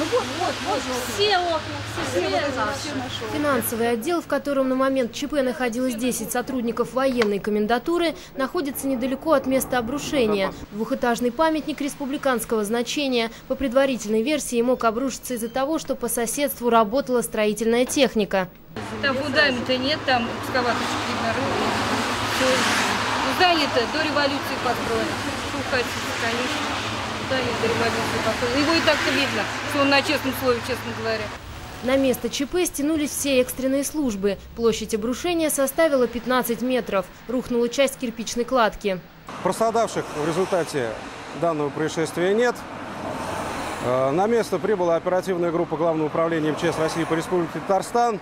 Ну вот, вот, вот. Все окна, все, Все все наши. Финансовый отдел, в котором на момент ЧП находилось 10 сотрудников военной комендатуры, находится недалеко от места обрушения. Двухэтажный памятник республиканского значения по предварительной версии мог обрушиться из-за того, что по соседству работала строительная техника. Там фундамента нет, там экскаваторчик видно. Ну, Здание-то до революции построено. Шухается, конечно. Революции построено. Его и так-то видно, что он на честном слове, честно говоря. На место ЧП стянулись все экстренные службы. Площадь обрушения составила 15 метров. Рухнула часть кирпичной кладки. Пострадавших в результате данного происшествия нет. Э, На место прибыла оперативная группа Главного управления МЧС России по Республике Татарстан.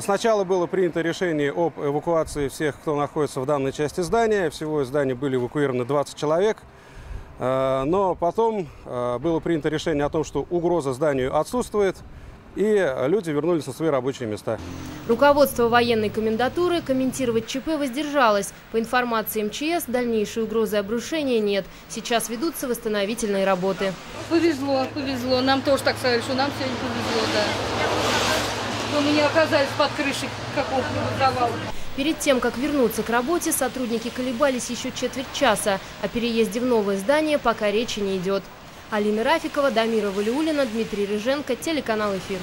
Сначала было принято решение об эвакуации всех, кто находится в данной части здания. Всего из здания были эвакуированы 20 человек. Э, Но потом э, было принято решение о том, что угроза зданию отсутствует, и люди вернулись на свои рабочие места. Руководство военной комендатуры комментировать ЧП воздержалось. По информации МЧС, дальнейшей угрозы обрушения нет. Сейчас ведутся восстановительные работы. Повезло, повезло. Нам тоже так сказали, что нам сегодня повезло, да. Что мы не оказались под крышей какого-нибудь завала. Перед тем, как вернуться к работе, сотрудники колебались еще четверть часа. О переезде в новое здание пока речи не идет. Алина Рафикова, Дамира Валиулина, Дмитрий Рыженко, телеканал «Эфир».